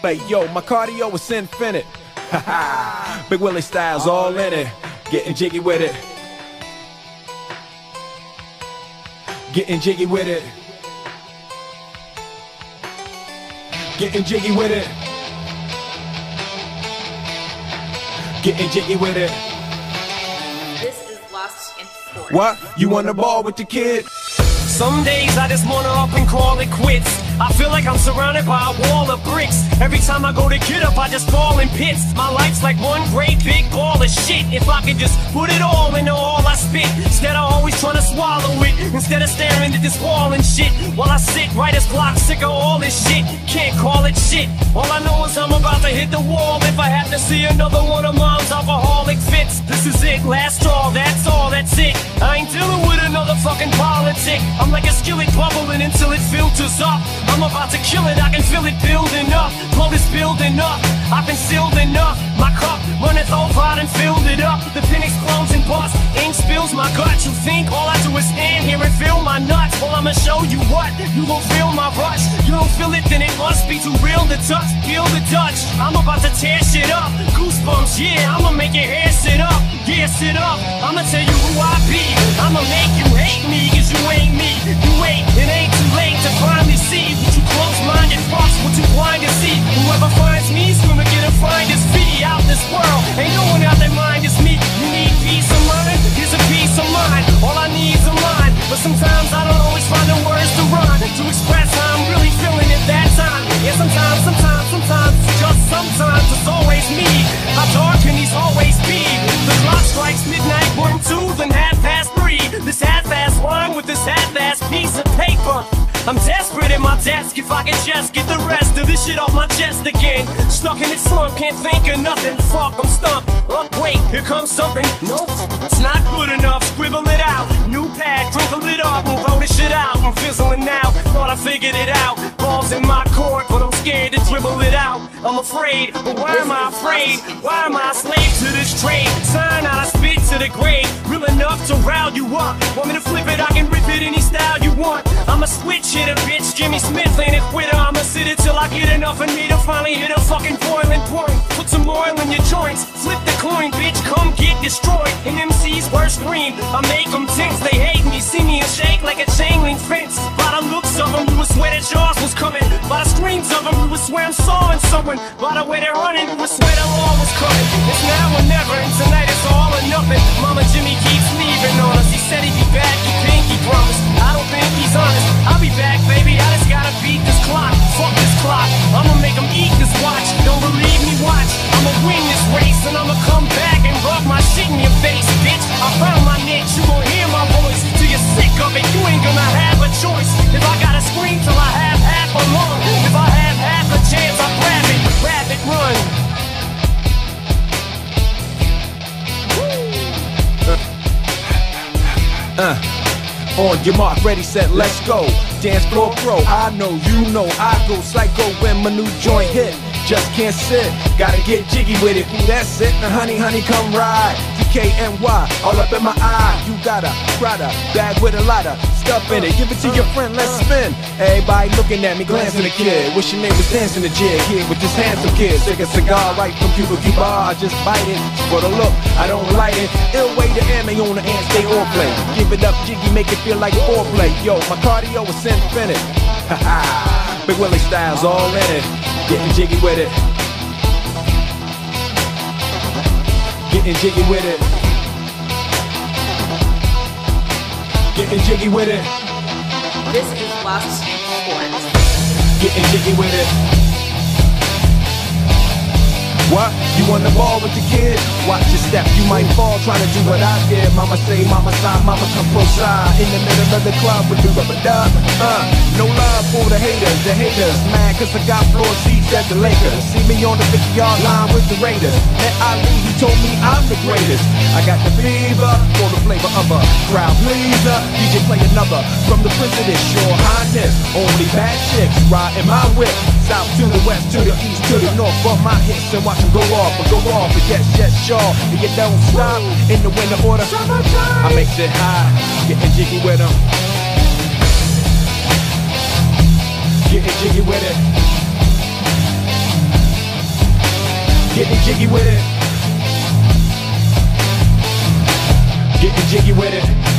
Hey, yo, my cardio is infinite. Big Willie Styles all in it. Getting jiggy with it. Getting jiggy with it. Getting jiggy with it. Getting jiggy with it. This is Lost in Sports. What? You on the ball with the kid? Some days I just wanna up and call it quits. I feel like I'm surrounded by a wall of bricks. Every time I go to get up, I just fall in pits. My life's like one great big ball of shit. If I could just put it all into all I spit, instead of always trying to swallow it, instead of staring at this wall and shit, while I sit right as block, sick of all this shit. Can't call it shit. All I know is I'm about to hit the wall if I have to see another one of mom's alcoholic fits. This is it, last straw, that's all, that's it. Politic. I'm like a skillet bubbling until it filters up. I'm about to kill it, I can feel it building up. Blood is building up, I've been sealed enough. My cup runneth over, I done filled it up. The pen explodes and busts, ink spills my gut. You think all I do is stand here and feel my nuts? Well, I'ma show you what. You won't feel my rush. You don't feel it, then it must be too real to touch. Feel the Dutch. I'm about to tear shit up. Goosebumps, yeah, I'ma make your hair sit up. Yeah, sit up. I'ma tell you who I be. I'ma make you hate me, see. What you close-minded fucks, what you blind to see. Whoever finds me's gonna get a finder's fee out this world. Ain't no one out their mind is me. You need peace of mind? Here's a piece of mind. All I need's a line. But sometimes I don't always find the words to rhyme to express how I'm really feeling at that time. Yeah, sometimes, sometimes, sometimes, just sometimes it's always me. How dark can these always be? The clock strikes midnight, one, two, then half past three. This half-ass line with this half-ass piece of paper. I'm desperate at my desk if I can just get the rest of this shit off my chest again. Stuck in this slump, can't think of nothing. Fuck, I'm stumped. Oh, wait, here comes something. Nope, it's not good enough. Scribble it out. New pad, crinkle it up, and throw this shit out. I'm fizzling now. Thought I figured it out. Balls in my court, but I'm scared to dribble it out. I'm afraid, but why am I afraid? Why am I a slave to this trade? Sign out, I spit to the grave. Real enough to rile you up. Want me to flip it? I can rip it any style you want. I'm a switch hitter, bitch. Jimmy Smith ain't a quitter. I'ma sit it till I get enough of me to finally hit a fucking boiling point. Put some oil in your joints. Flip the coin, bitch. Come get destroyed. An MC's worst dream. I make them tense. They hate me. See me and shake like a chain link fence. By the looks of them, you would swear that yours was coming. By the screams of them, you would swear I'm sawing someone. By the way they're running, you would swear the law was coming. It's now or never, and tonight it's all or nothing. Mama Jimmy keeps leaving on us. I found my niche. You gon' hear my voice till you're sick of it. You ain't gonna have a choice. If I gotta scream till I have half a lung. If I have half a chance, I grab it, grab it, run. Uh, uh, on your mark, ready, set, let's go. Dance floor pro, I know, you know, I go psycho when my new joint hit. Just can't sit, gotta get jiggy with it. Ooh, that's it. Now, honey, honey, come ride. DKNY, all up in my eye. You got a Prada bag with a lot of stuff in it. Give it to your friend, let's spin. Everybody looking at me, glancing at kid. Wishing they was dancing the jig here with this handsome kid. Take a cigar right from Cuba Cuba. I just bite it. For the look, I don't light it. Ill way to ammo on the hand, stay all play. Give it up, jiggy, make it feel like foreplay. Yo, my cardio is infinite. Ha ha. Big Willie Styles all in it. Getting jiggy with it. Getting jiggy with it. Getting jiggy with it. This is Lost Sports. Getting jiggy with it. What? You on the ball with the kid? Watch your step, you might fall trying to do what I did. Mama say, mama sign, mama come pro side. In the middle of the club with the rubber dub. Uh, no love for the haters, the haters. Mad cause I got floor seats at the Lakers. See me on the 50 yard line with the Raiders. Met Ali, he told me I'm the greatest. I got the fever for the flavor of a crowd pleaser. DJ play another from the this your highness. Only bad chicks riding my whip. South to the west, to the east, to the north. Bump my hits and watch them go off, but go off. But yes, yes, sure. And you don't stop in the winter order. I makes it high, getting jiggy with them. Getting jiggy with it. Getting jiggy with it. Getting jiggy with it.